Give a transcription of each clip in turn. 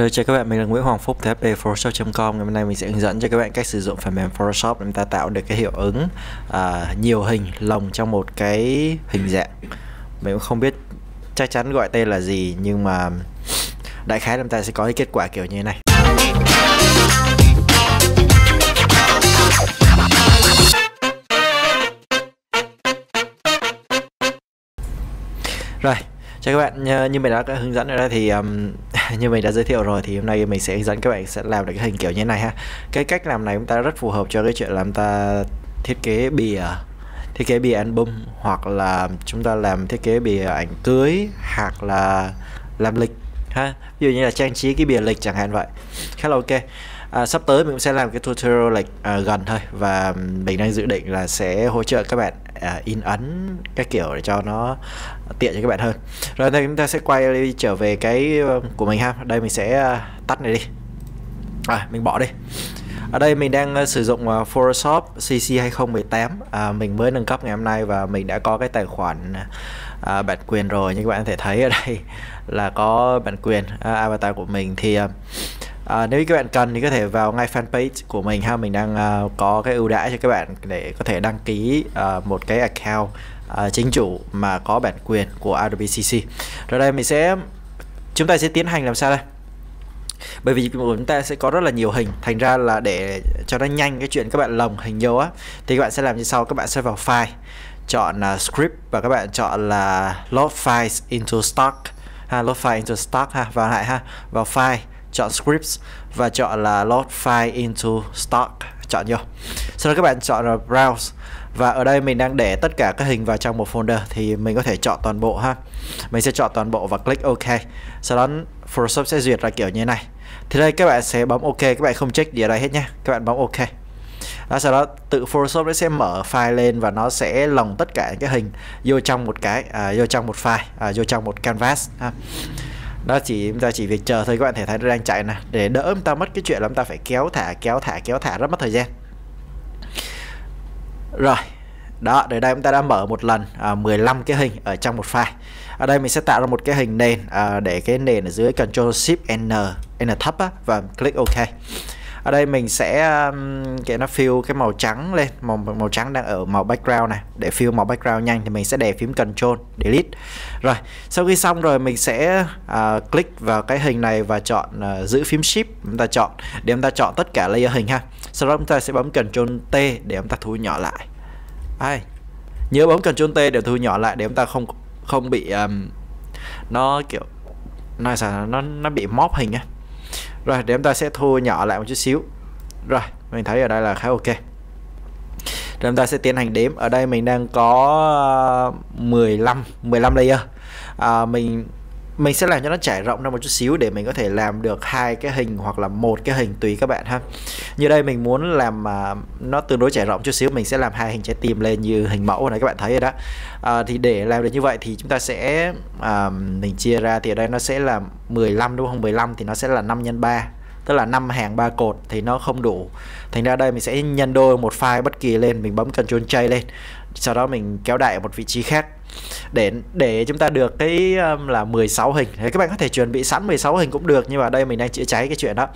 Rồi chào các bạn, mình là Nguyễn Hoàng Phúc từ fpphotoshop.com Ngày hôm nay mình sẽ hướng dẫn cho các bạn cách sử dụng phần mềm Photoshop để chúng ta tạo được cái hiệu ứng uh, nhiều hình lồng trong một cái hình dạng. Mình cũng không biết chắc chắn gọi tên là gì nhưng mà đại khái chúng ta sẽ có cái kết quả kiểu như thế này. Rồi, chào các bạn, như mình đã hướng dẫn ở đây thì um, như mình đã giới thiệu rồi thì hôm nay mình sẽ hướng dẫn các bạn sẽ làm được cái hình kiểu như thế này ha. Cái cách làm này chúng ta rất phù hợp cho cái chuyện làm ta thiết kế bìa, thiết kế bìa album hoặc là chúng ta làm thiết kế bìa ảnh cưới hoặc là làm lịch ha. Ví dụ như là trang trí cái bìa lịch chẳng hạn vậy. Khá là ok à, sắp tới mình cũng sẽ làm cái tutorial lịch à, gần thôi. Và mình đang dự định là sẽ hỗ trợ các bạn à, in ấn các kiểu để cho nó tiện cho các bạn hơn. Rồi đây chúng ta sẽ quay đi trở về cái um, của mình ha. Đây mình sẽ à, tắt này đi. À mình bỏ đi. Ở đây mình đang à, sử dụng à, Photoshop CC 2018 à, mình mới nâng cấp ngày hôm nay và mình đã có cái tài khoản à, bản quyền rồi. Như các bạn có thể thấy ở đây là có bản quyền à, avatar của mình. Thì à, À, nếu các bạn cần thì có thể vào ngay fanpage của mình ha. Mình đang uh, có cái ưu đãi cho các bạn để có thể đăng ký uh, một cái account uh, chính chủ mà có bản quyền của Adobe CC rồi đây mình sẽ chúng ta sẽ tiến hành làm sao đây? Bởi vì chúng ta sẽ có rất là nhiều hình. Thành ra là để cho nó nhanh cái chuyện các bạn lồng hình vô á thì các bạn sẽ làm như sau. Các bạn sẽ vào file chọn uh, script và các bạn chọn là load files into stock. Ha load file into stock ha vào lại ha. Vào file chọn scripts và chọn là load file into stock. Chọn vô. Sau đó các bạn chọn là browse. Và ở đây mình đang để tất cả các hình vào trong một folder thì mình có thể chọn toàn bộ ha. Mình sẽ chọn toàn bộ và click OK. Sau đó Photoshop sẽ duyệt ra kiểu như thế này. Thì đây các bạn sẽ bấm OK. Các bạn không check gì ở đây hết nhé các bạn bấm OK. Đó, sau đó tự Photoshop nó sẽ mở file lên và nó sẽ lồng tất cả những cái hình vô trong một cái à, vô trong một file à, vô trong một canvas ha đó chỉ chúng ta chỉ việc chờ thôi các bạn thể thấy nó đang chạy nè. Để đỡ chúng ta mất cái chuyện là chúng ta phải kéo thả kéo thả kéo thả rất mất thời gian. Rồi đó để đây chúng ta đã mở một lần à, 15 cái hình ở trong một file. Ở đây mình sẽ tạo ra một cái hình nền à, để cái nền ở dưới Ctrl Shift N N thấp á, và click OK ở đây mình sẽ um, cái nó fill cái màu trắng lên màu màu trắng đang ở màu background này. Để fill màu background nhanh thì mình sẽ để phím Control delete. Rồi sau khi xong rồi mình sẽ uh, click vào cái hình này và chọn uh, giữ phím shift chúng ta chọn để chúng ta chọn tất cả layer hình ha. Sau đó chúng ta sẽ bấm Ctrl T để chúng ta thu nhỏ lại. Ai. nhớ bấm Ctrl T để thu nhỏ lại để chúng ta không không bị um, nó kiểu nói sao nó nó bị móp hình á rồi để chúng ta sẽ thu nhỏ lại một chút xíu. Rồi mình thấy ở đây là khá ok. Rồi chúng ta sẽ tiến hành đếm. Ở đây mình đang có ờ, 15 15 layer. À, mình mình sẽ làm cho nó trải rộng ra một chút xíu để mình có thể làm được hai cái hình hoặc là một cái hình tùy các bạn ha. Như đây mình muốn làm mà nó tương đối trải rộng chút xíu mình sẽ làm hai hình trái tim lên như hình mẫu này các bạn thấy rồi đó. À, thì để làm được như vậy thì chúng ta sẽ à, mình chia ra thì ở đây nó sẽ là 15 đúng không? 15 thì nó sẽ là 5 nhân 3 tức là 5 hàng 3 cột thì nó không đủ. Thành ra đây mình sẽ nhân đôi một file bất kỳ lên mình bấm Ctrl J lên sau đó mình kéo đại ở một vị trí khác để để chúng ta được cái um, là 16 hình. Thì các bạn có thể chuẩn bị sẵn 16 hình cũng được nhưng mà đây mình đang chữa cháy cái chuyện đó.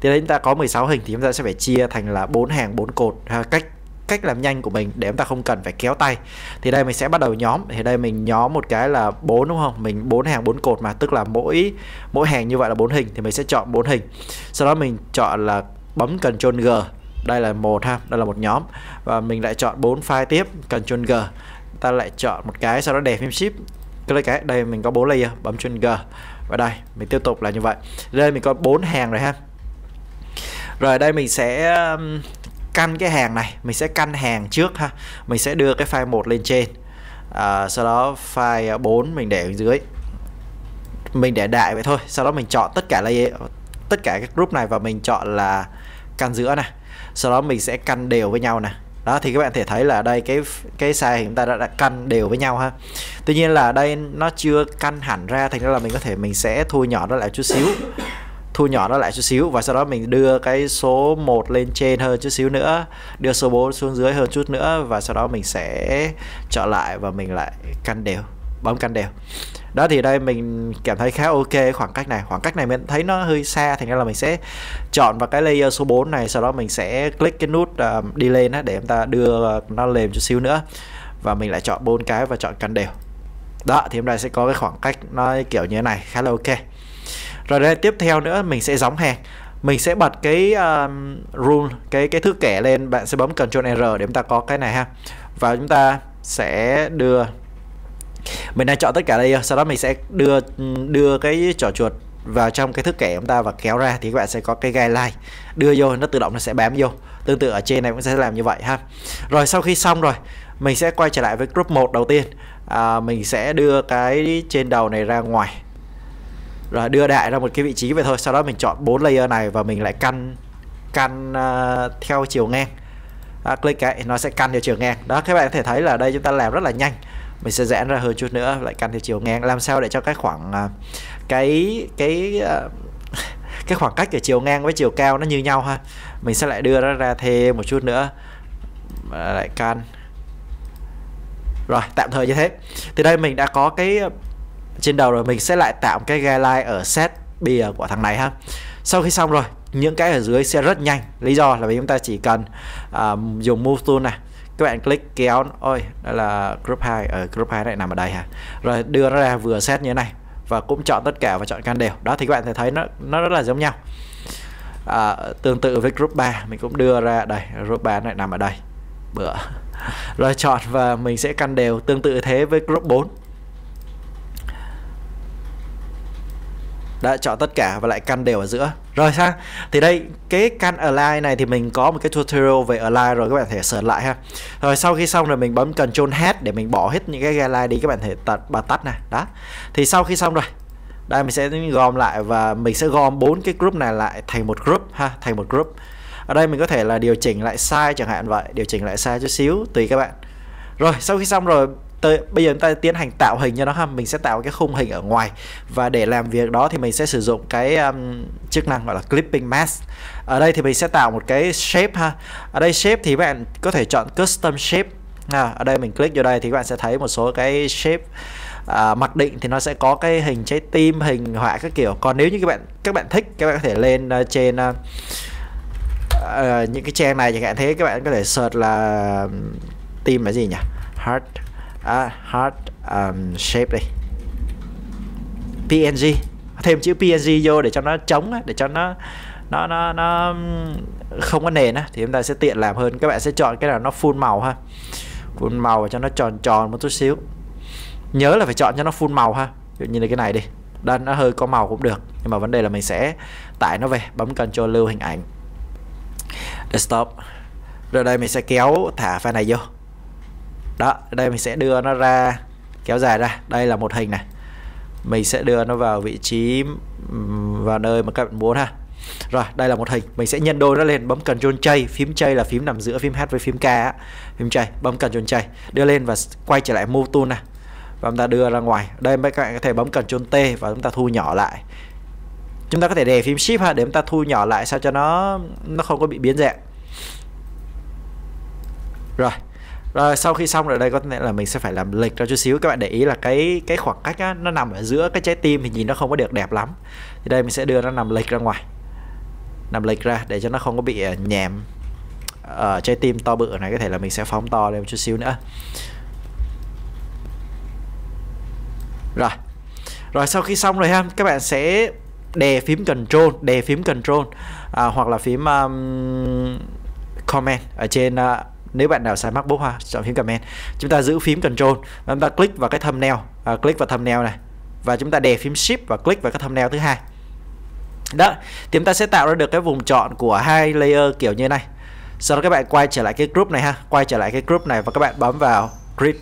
Thì đây chúng ta có 16 hình thì chúng ta sẽ phải chia thành là bốn hàng bốn cột. Ha, cách cách làm nhanh của mình để chúng ta không cần phải kéo tay. Thì đây mình sẽ bắt đầu nhóm. Thì đây mình nhóm một cái là bốn đúng không? Mình bốn hàng bốn cột mà tức là mỗi mỗi hàng như vậy là bốn hình thì mình sẽ chọn bốn hình. Sau đó mình chọn là bấm Ctrl G. Đây là một ha đây là một nhóm. Và mình lại chọn bốn file tiếp Ctrl G ta lại chọn một cái sau đó đè phím shift cái cái đây mình có bốn layer bấm chân G. Và đây mình tiếp tục là như vậy. Đây mình có bốn hàng rồi ha. Rồi đây mình sẽ um, căn cái hàng này. Mình sẽ căn hàng trước ha. Mình sẽ đưa cái file 1 lên trên. À, sau đó file 4 mình để ở dưới. Mình để đại vậy thôi. Sau đó mình chọn tất cả layer tất cả các group này và mình chọn là căn giữa này sau đó mình sẽ căn đều với nhau này đó thì các bạn thể thấy là đây cái cái size chúng ta đã, đã căn đều với nhau ha. Tuy nhiên là đây nó chưa căn hẳn ra thành ra là mình có thể mình sẽ thu nhỏ nó lại chút xíu. Thu nhỏ nó lại chút xíu và sau đó mình đưa cái số 1 lên trên hơn chút xíu nữa đưa số 4 xuống dưới hơn chút nữa và sau đó mình sẽ chọn lại và mình lại căn đều bấm canh đều. Đó thì đây mình cảm thấy khá ok khoảng cách này. Khoảng cách này mình thấy nó hơi xa thành ra là mình sẽ chọn vào cái layer số 4 này sau đó mình sẽ click cái nút uh, đi lên á, để chúng ta đưa nó lên chút xíu nữa. Và mình lại chọn bốn cái và chọn căn đều. Đó thì hôm nay sẽ có cái khoảng cách nó kiểu như thế này khá là ok. Rồi đây tiếp theo nữa mình sẽ gióng hàng. Mình sẽ bật cái um, rule cái cái thước kẻ lên bạn sẽ bấm Ctrl R để chúng ta có cái này ha. Và chúng ta sẽ đưa mình đang chọn tất cả đây sau đó mình sẽ đưa đưa cái trỏ chuột vào trong cái thước kẻ chúng ta và kéo ra thì các bạn sẽ có cái guideline. Đưa vô nó tự động nó sẽ bám vô. Tương tự ở trên này cũng sẽ làm như vậy ha. Rồi sau khi xong rồi mình sẽ quay trở lại với group 1 đầu tiên. À, mình sẽ đưa cái trên đầu này ra ngoài. Rồi đưa đại ra một cái vị trí vậy thôi. Sau đó mình chọn bốn layer này và mình lại căn căn uh, theo chiều ngang. À, click cái nó sẽ căn theo chiều ngang. Đó các bạn có thể thấy là đây chúng ta làm rất là nhanh mình sẽ giãn ra hơn chút nữa lại căn theo chiều ngang. Làm sao để cho cái khoảng à, cái cái à, cái khoảng cách ở chiều ngang với chiều cao nó như nhau ha? Mình sẽ lại đưa nó ra thêm một chút nữa. Lại căn rồi tạm thời như thế. Thì đây mình đã có cái à, trên đầu rồi mình sẽ lại tạo cái guideline ở set bìa của thằng này ha. Sau khi xong rồi những cái ở dưới sẽ rất nhanh. Lý do là vì chúng ta chỉ cần uh, dùng move tool này các bạn click kéo ôi đây là group 2 ở uh, group 2 này nằm ở đây hả? Rồi đưa nó ra vừa set như thế này. Và cũng chọn tất cả và chọn căn đều. Đó thì các bạn sẽ thấy nó nó rất là giống nhau. À, tương tự với group 3 mình cũng đưa ra đây. Group 3 này nằm ở đây. Bữa rồi chọn và mình sẽ căn đều tương tự thế với group 4 đã chọn tất cả và lại căn đều ở giữa. Rồi ha. thì đây, cái căn align này thì mình có một cái tutorial về align rồi, các bạn thể search lại ha. Rồi sau khi xong rồi mình bấm Ctrl H để mình bỏ hết những cái guideline đi, các bạn thể tắt bà tắt này đó. Thì sau khi xong rồi, đây mình sẽ gom lại và mình sẽ gom bốn cái group này lại thành một group ha, thành một group. Ở đây mình có thể là điều chỉnh lại size chẳng hạn vậy, điều chỉnh lại size chút xíu tùy các bạn. Rồi sau khi xong rồi tới bây giờ chúng ta tiến hành tạo hình cho nó ha. Mình sẽ tạo cái khung hình ở ngoài. Và để làm việc đó thì mình sẽ sử dụng cái um, chức năng gọi là clipping mask. Ở đây thì mình sẽ tạo một cái shape ha. Ở đây shape thì bạn có thể chọn custom shape. À, ở đây mình click vô đây thì các bạn sẽ thấy một số cái shape. À, mặc định thì nó sẽ có cái hình trái tim hình họa các kiểu. Còn nếu như các bạn các bạn thích các bạn có thể lên uh, trên uh, uh, những cái trang này chẳng hạn. Thế các bạn có thể search là um, tim là gì nhỉ? Heart à, heart um, shape đi PNG thêm chữ PNG vô để cho nó trống để cho nó nó nó nó um, không có nền á thì chúng ta sẽ tiện làm hơn. Các bạn sẽ chọn cái nào nó full màu ha. Full màu cho nó tròn tròn một chút xíu. Nhớ là phải chọn cho nó full màu ha. Ví dụ như là cái này đi. Đang nó hơi có màu cũng được nhưng mà vấn đề là mình sẽ tải nó về bấm Ctrl lưu hình ảnh. Desktop. Rồi đây mình sẽ kéo thả file này vô đó, đây mình sẽ đưa nó ra, kéo dài ra. Đây là một hình này. Mình sẽ đưa nó vào vị trí vào nơi mà các bạn muốn ha. Rồi, đây là một hình. Mình sẽ nhân đôi nó lên. Bấm cần Ctrl chay phím chay là phím nằm giữa phím H với phím K á. phím chay bấm cần Ctrl chay đưa lên và quay trở lại move tool này và chúng ta đưa ra ngoài. Đây, mấy các bạn có thể bấm cần Ctrl T và chúng ta thu nhỏ lại. Chúng ta có thể để phím shift ha, để chúng ta thu nhỏ lại sao cho nó nó không có bị biến dạng. Rồi rồi sau khi xong rồi đây có thể là mình sẽ phải làm lệch ra chút xíu. Các bạn để ý là cái cái khoảng cách á, nó nằm ở giữa cái trái tim thì nhìn nó không có được đẹp lắm. Thì đây mình sẽ đưa nó nằm lệch ra ngoài. Nằm lệch ra để cho nó không có bị ờ, nhèm ở uh, trái tim to bự này. Có thể là mình sẽ phóng to lên một chút xíu nữa. Rồi. Rồi sau khi xong rồi ha các bạn sẽ đè phím control đè phím control à, hoặc là phím um, comment ở trên uh, nếu bạn nào xài MacBook ha chọn phím command chúng ta giữ phím control và chúng ta click vào cái thumbnail à, click vào thumbnail này. Và chúng ta đè phím shift và click vào cái thumbnail thứ hai. Đó thì chúng ta sẽ tạo ra được cái vùng chọn của hai layer kiểu như này. Sau đó các bạn quay trở lại cái group này ha quay trở lại cái group này và các bạn bấm vào grid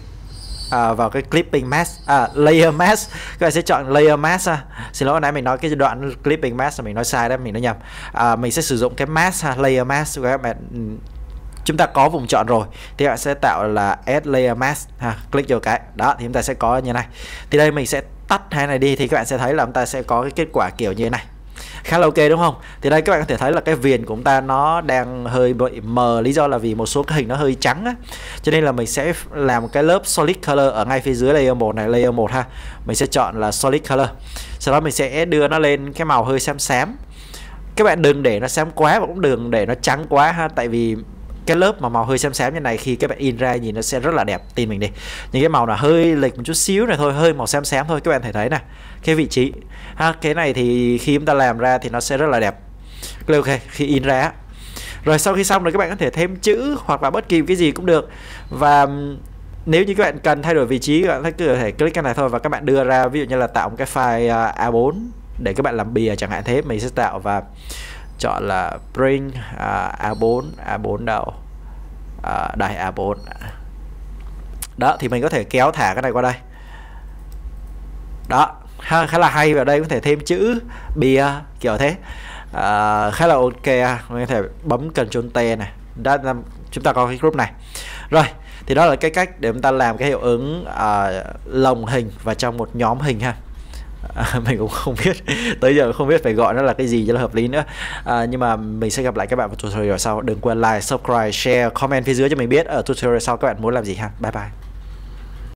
à, vào cái clipping mask à, layer mask. Các bạn sẽ chọn layer mask ha. xin lỗi nãy mình nói cái đoạn clipping mask là mình nói sai đó mình nói nhầm. À, mình sẽ sử dụng cái mask ha, layer mask. Các bạn chúng ta có vùng chọn rồi, thì bạn sẽ tạo là add layer mask, ha, click vô cái. Đó, thì chúng ta sẽ có như này. Thì đây mình sẽ tắt hai này đi, thì các bạn sẽ thấy là chúng ta sẽ có cái kết quả kiểu như thế này. Khá là ok, đúng không? Thì đây các bạn có thể thấy là cái viền của chúng ta nó đang hơi bị mờ, lý do là vì một số cái hình nó hơi trắng á. Cho nên là mình sẽ làm một cái lớp solid color ở ngay phía dưới layer 1 này, layer 1 ha. Mình sẽ chọn là solid color. Sau đó mình sẽ đưa nó lên cái màu hơi xám xám. Các bạn đừng để nó xám quá và cũng đừng để nó trắng quá ha, tại vì cái lớp mà màu hơi xám xám như này, khi các bạn in ra nhìn nó sẽ rất là đẹp, tin mình đi. Những cái màu là hơi lệch một chút xíu này thôi, hơi màu xám xám thôi, các bạn thể thấy nè, cái vị trí. Ha, cái này thì khi chúng ta làm ra thì nó sẽ rất là đẹp. Ok, khi in ra rồi sau khi xong rồi các bạn có thể thêm chữ hoặc là bất kỳ cái gì cũng được. Và nếu như các bạn cần thay đổi vị trí, các bạn có thể click cái này thôi và các bạn đưa ra, ví dụ như là tạo một cái file à, A4 để các bạn làm bìa chẳng hạn thế, mình sẽ tạo và chọn là print à, A4 A4 đâu à, đây A4 đó thì mình có thể kéo thả cái này qua đây. Đó khá là hay và đây có thể thêm chữ bìa kiểu thế. À, khá là ok mình có thể bấm Ctrl T này. Đó chúng ta có cái group này. Rồi thì đó là cái cách để chúng ta làm cái hiệu ứng uh, lồng hình và trong một nhóm hình ha à, mình cũng không biết. Tới giờ không biết phải gọi nó là cái gì cho là hợp lý nữa. À, nhưng mà mình sẽ gặp lại các bạn vào tutorial sau. Đừng quên like subscribe share comment phía dưới cho mình biết. Ở tutorial sau các bạn muốn làm gì ha? Bye bye.